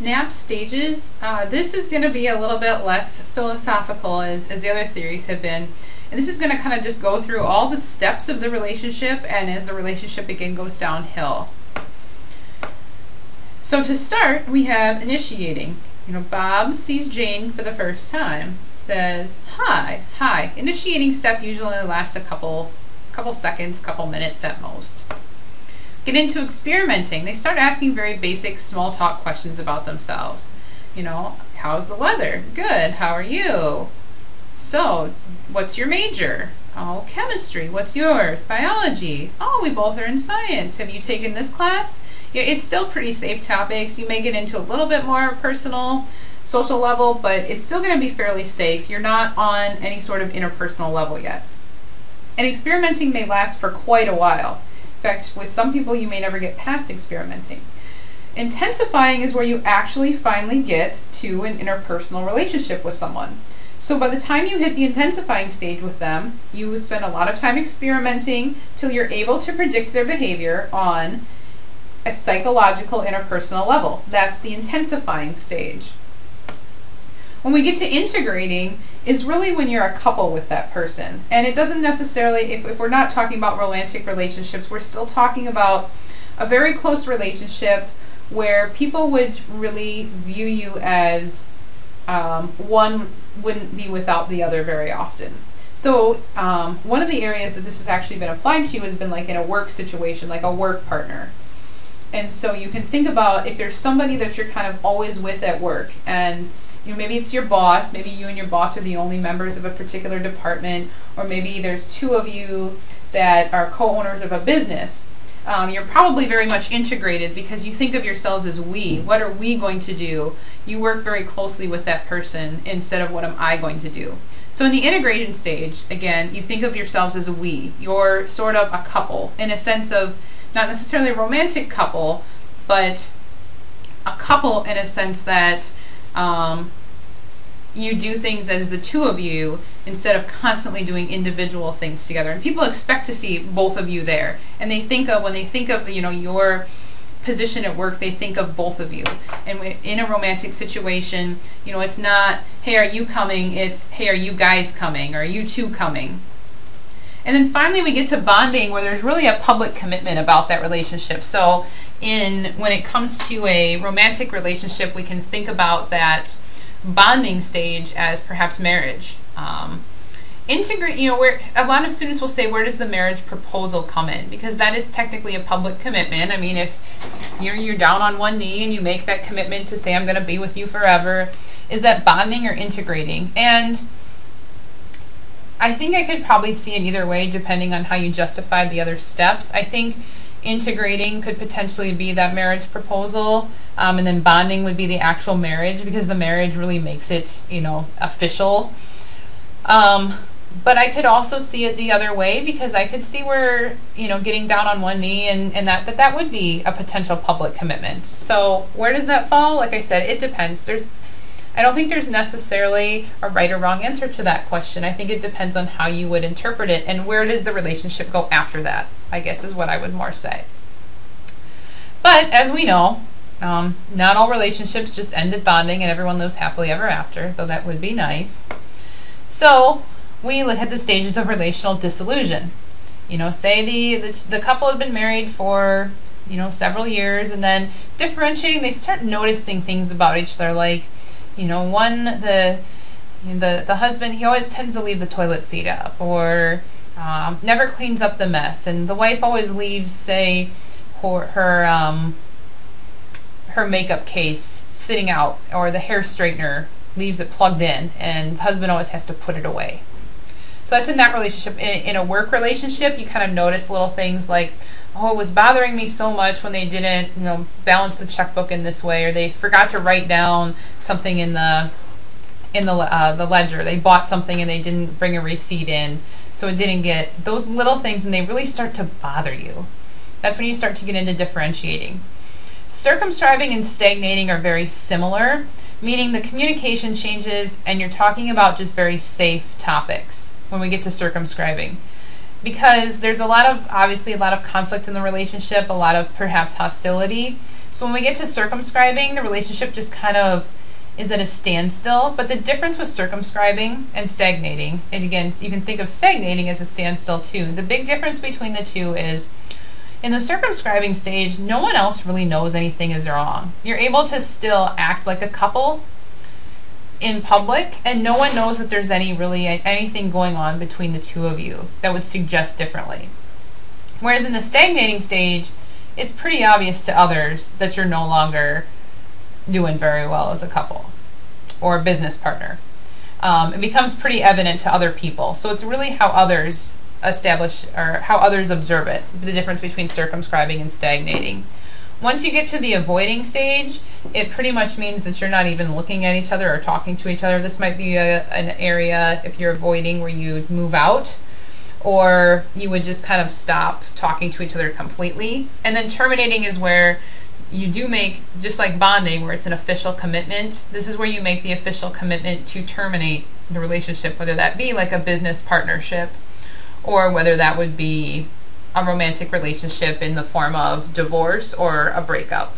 Knapp stages, uh, this is going to be a little bit less philosophical as, as the other theories have been. And this is going to kind of just go through all the steps of the relationship and as the relationship again goes downhill. So to start, we have initiating. You know, Bob sees Jane for the first time, says, hi, hi. Initiating step usually lasts a couple, couple seconds, couple minutes at most. Get into experimenting. They start asking very basic small talk questions about themselves. You know, how's the weather? Good. How are you? So, what's your major? Oh, chemistry. What's yours? Biology. Oh, we both are in science. Have you taken this class? It's still pretty safe topics. You may get into a little bit more personal, social level, but it's still going to be fairly safe. You're not on any sort of interpersonal level yet. And experimenting may last for quite a while. Fact, with some people, you may never get past experimenting. Intensifying is where you actually finally get to an interpersonal relationship with someone. So by the time you hit the intensifying stage with them, you spend a lot of time experimenting till you're able to predict their behavior on a psychological interpersonal level. That's the intensifying stage. When we get to integrating is really when you're a couple with that person. And it doesn't necessarily, if, if we're not talking about romantic relationships, we're still talking about a very close relationship where people would really view you as um, one wouldn't be without the other very often. So um, one of the areas that this has actually been applied to has been like in a work situation, like a work partner. And so you can think about if there's somebody that you're kind of always with at work and you know, maybe it's your boss, maybe you and your boss are the only members of a particular department, or maybe there's two of you that are co-owners of a business. Um, you're probably very much integrated because you think of yourselves as we. What are we going to do? You work very closely with that person instead of what am I going to do. So in the integration stage, again, you think of yourselves as a we. You're sort of a couple in a sense of not necessarily a romantic couple, but a couple in a sense that um, you do things as the two of you instead of constantly doing individual things together. And people expect to see both of you there. And they think of, when they think of, you know, your position at work, they think of both of you. And in a romantic situation, you know, it's not, hey, are you coming? It's, hey, are you guys coming? Or are you two coming? And then finally we get to bonding where there's really a public commitment about that relationship. So in when it comes to a romantic relationship, we can think about that bonding stage as perhaps marriage. Um, integrate, you know, where a lot of students will say, where does the marriage proposal come in? Because that is technically a public commitment. I mean, if you're, you're down on one knee and you make that commitment to say, I'm going to be with you forever, is that bonding or integrating? And I think I could probably see it either way depending on how you justified the other steps. I think integrating could potentially be that marriage proposal um, and then bonding would be the actual marriage because the marriage really makes it you know official. Um, but I could also see it the other way because I could see where you know getting down on one knee and, and that, that that would be a potential public commitment. So where does that fall? Like I said it depends. There's I don't think there's necessarily a right or wrong answer to that question. I think it depends on how you would interpret it and where does the relationship go after that, I guess is what I would more say. But as we know, um, not all relationships just end at bonding and everyone lives happily ever after, though that would be nice. So we look at the stages of relational disillusion. You know, say the, the, the couple had been married for, you know, several years and then differentiating, they start noticing things about each other like, you know, one the the the husband he always tends to leave the toilet seat up or um, never cleans up the mess, and the wife always leaves, say, her her um, her makeup case sitting out, or the hair straightener leaves it plugged in, and the husband always has to put it away. So that's in that relationship. In, in a work relationship, you kind of notice little things like, oh, it was bothering me so much when they didn't, you know, balance the checkbook in this way, or they forgot to write down something in the in the uh, the ledger. They bought something and they didn't bring a receipt in, so it didn't get those little things, and they really start to bother you. That's when you start to get into differentiating. Circumscribing and stagnating are very similar, meaning the communication changes and you're talking about just very safe topics when we get to circumscribing because there's a lot of obviously a lot of conflict in the relationship, a lot of perhaps hostility. So when we get to circumscribing, the relationship just kind of is at a standstill. But the difference with circumscribing and stagnating, and again, you can think of stagnating as a standstill too. The big difference between the two is in the circumscribing stage, no one else really knows anything is wrong. You're able to still act like a couple in public and no one knows that there's any really anything going on between the two of you that would suggest differently. Whereas in the stagnating stage, it's pretty obvious to others that you're no longer doing very well as a couple or a business partner. Um, it becomes pretty evident to other people. So it's really how others establish or how others observe it, the difference between circumscribing and stagnating. Once you get to the avoiding stage, it pretty much means that you're not even looking at each other or talking to each other. This might be a, an area, if you're avoiding, where you move out or you would just kind of stop talking to each other completely. And then terminating is where you do make, just like bonding, where it's an official commitment, this is where you make the official commitment to terminate the relationship, whether that be like a business partnership or whether that would be a romantic relationship in the form of divorce or a breakup.